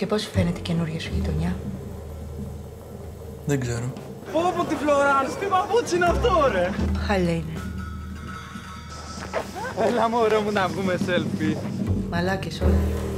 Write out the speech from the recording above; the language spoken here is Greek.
Και πώς φαίνεται η καινούργια σου γειτονιά; Δεν ξέρω. Πω πω τη Φλωράνς, τι παπούτσι είναι αυτό ρε; Χαλέ είναι. Έλα μωρέ μου να βγούμε selfie. Μαλάκες όλοι.